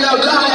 não now, God.